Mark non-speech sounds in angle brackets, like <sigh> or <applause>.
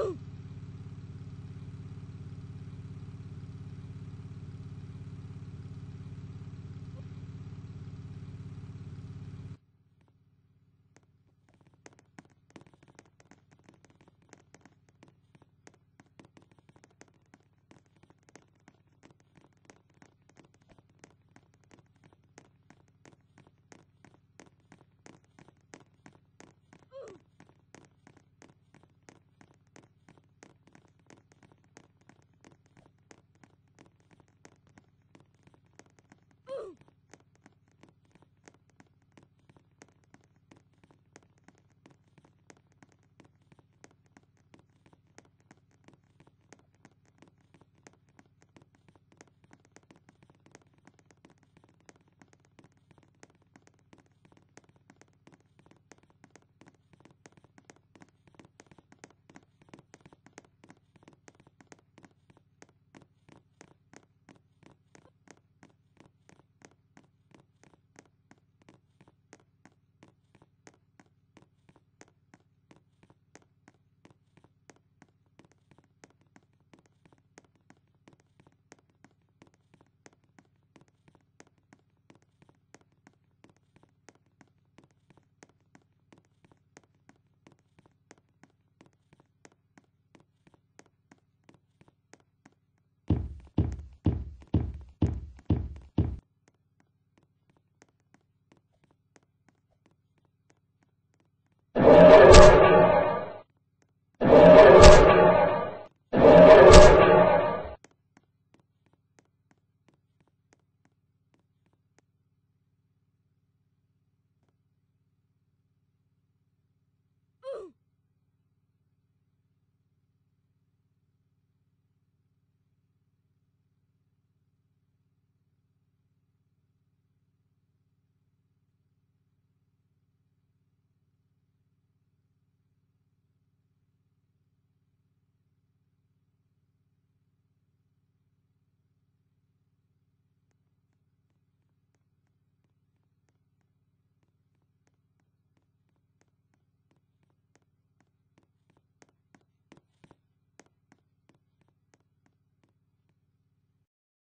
Oh. <gasps> <gasps>